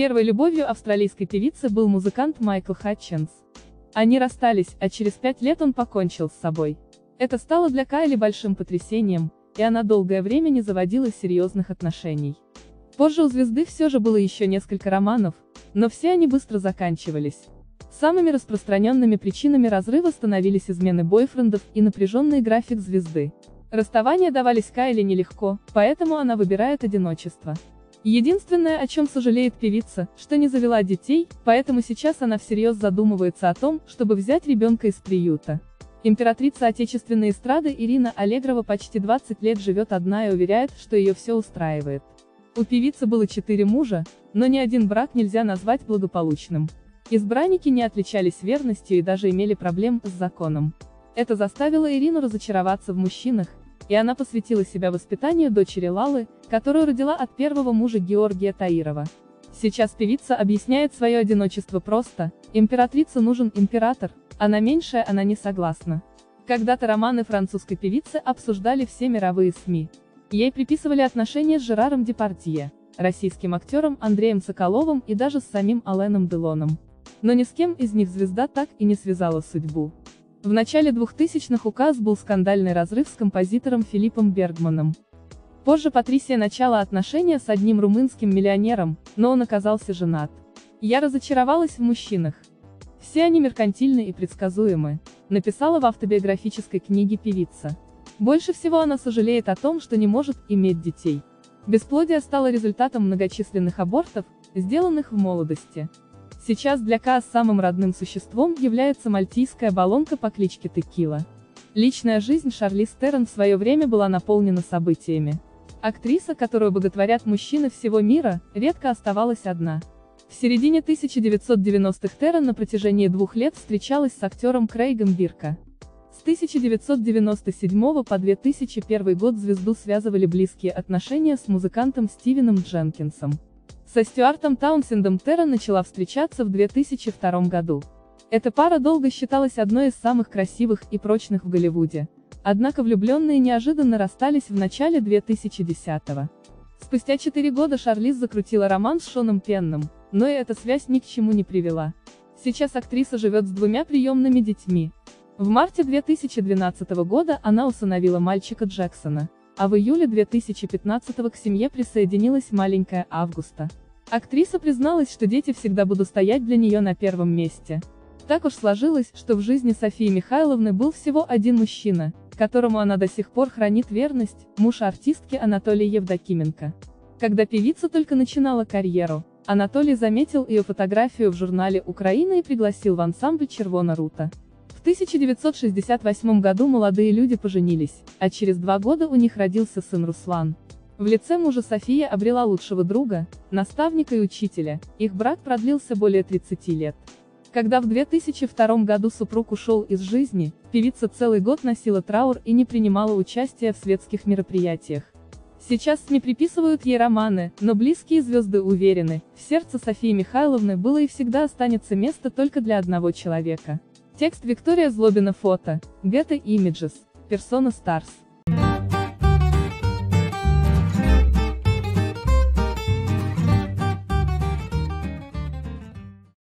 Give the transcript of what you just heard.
Первой любовью австралийской певицы был музыкант Майкл Хатчинс. Они расстались, а через пять лет он покончил с собой. Это стало для Кайли большим потрясением, и она долгое время не заводила серьезных отношений. Позже у звезды все же было еще несколько романов, но все они быстро заканчивались. Самыми распространенными причинами разрыва становились измены бойфрендов и напряженный график звезды. Расставания давались Кайли нелегко, поэтому она выбирает одиночество. Единственное, о чем сожалеет певица, что не завела детей, поэтому сейчас она всерьез задумывается о том, чтобы взять ребенка из приюта. Императрица отечественной эстрады Ирина Аллегрова почти 20 лет живет одна и уверяет, что ее все устраивает. У певицы было четыре мужа, но ни один брак нельзя назвать благополучным. Избранники не отличались верностью и даже имели проблем с законом. Это заставило Ирину разочароваться в мужчинах, и она посвятила себя воспитанию дочери Лалы, которую родила от первого мужа Георгия Таирова. Сейчас певица объясняет свое одиночество просто, императрице нужен император, а на меньшее она не согласна. Когда-то романы французской певицы обсуждали все мировые СМИ. Ей приписывали отношения с Жераром Депардье, российским актером Андреем Соколовым и даже с самим Аленом Делоном. Но ни с кем из них звезда так и не связала судьбу. В начале 2000-х указ был скандальный разрыв с композитором Филиппом Бергманом. Позже Патрисия начала отношения с одним румынским миллионером, но он оказался женат. Я разочаровалась в мужчинах. Все они меркантильны и предсказуемы, написала в автобиографической книге певица. Больше всего она сожалеет о том, что не может иметь детей. Бесплодие стало результатом многочисленных абортов, сделанных в молодости. Сейчас для Каас самым родным существом является мальтийская баллонка по кличке Текила. Личная жизнь Шарли Стерн в свое время была наполнена событиями. Актриса, которую боготворят мужчины всего мира, редко оставалась одна. В середине 1990-х Террен на протяжении двух лет встречалась с актером Крейгом Бирка. С 1997 по 2001 год звезду связывали близкие отношения с музыкантом Стивеном Дженкинсом. Со Стюартом Таунсендом Терра начала встречаться в 2002 году. Эта пара долго считалась одной из самых красивых и прочных в Голливуде. Однако влюбленные неожиданно расстались в начале 2010-го. Спустя четыре года Шарлиз закрутила роман с Шоном Пенном, но и эта связь ни к чему не привела. Сейчас актриса живет с двумя приемными детьми. В марте 2012 года она усыновила мальчика Джексона а в июле 2015 к семье присоединилась маленькая Августа. Актриса призналась, что дети всегда будут стоять для нее на первом месте. Так уж сложилось, что в жизни Софии Михайловны был всего один мужчина, которому она до сих пор хранит верность, муж артистки Анатолий Евдокименко. Когда певица только начинала карьеру, Анатолий заметил ее фотографию в журнале «Украина» и пригласил в ансамбль «Червона Рута». В 1968 году молодые люди поженились, а через два года у них родился сын Руслан. В лице мужа София обрела лучшего друга, наставника и учителя, их брак продлился более 30 лет. Когда в 2002 году супруг ушел из жизни, певица целый год носила траур и не принимала участия в светских мероприятиях. Сейчас СМИ приписывают ей романы, но близкие звезды уверены, в сердце Софии Михайловны было и всегда останется место только для одного человека. Текст Виктория Злобина фото, Geta Images, Persona Stars.